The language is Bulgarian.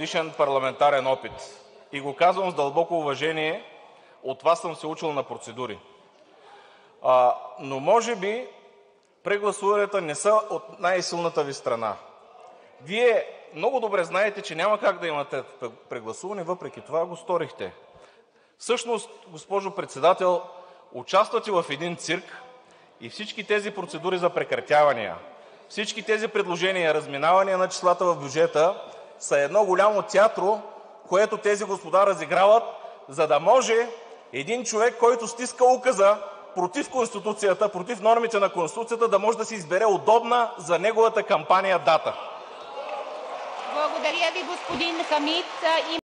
дългогодишен парламентарен опит и го казвам с дълбоко уважение. От Вас съм се учил на процедури. Но може би прегласуванията не са от най-силната Ви страна. Вие много добре знаете, че няма как да имате прегласуване, въпреки това го сторихте. Всъщност, госпожо Председател, участвате в един цирк и всички тези процедури за прекратявания, всички тези предложения, разминавания на числата в бюджета са едно голямо театро, което тези господа разиграват, за да може един човек, който стиска указа против Конституцията, против нормите на Конституцията, да може да си избере удобна за неговата кампания дата. Господин Хамид.